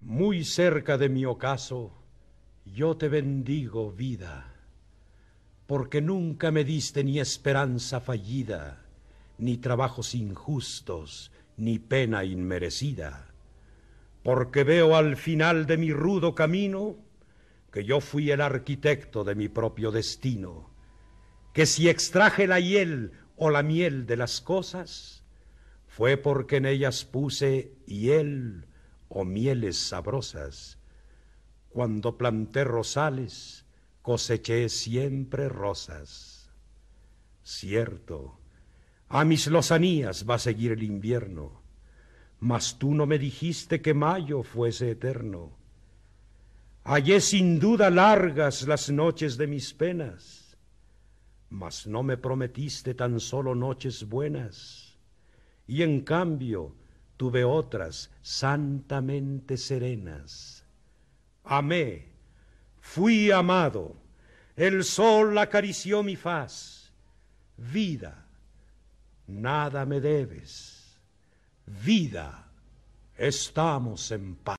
Muy cerca de mi ocaso, yo te bendigo, vida, porque nunca me diste ni esperanza fallida, ni trabajos injustos, ni pena inmerecida, porque veo al final de mi rudo camino que yo fui el arquitecto de mi propio destino, que si extraje la hiel o la miel de las cosas, fue porque en ellas puse hiel o mieles sabrosas. Cuando planté rosales, coseché siempre rosas. Cierto, a mis lozanías va a seguir el invierno, mas tú no me dijiste que mayo fuese eterno. Hallé sin duda largas las noches de mis penas, mas no me prometiste tan solo noches buenas, y en cambio tuve otras santamente serenas. Amé, fui amado, el sol acarició mi faz. Vida, nada me debes. Vida, estamos en paz.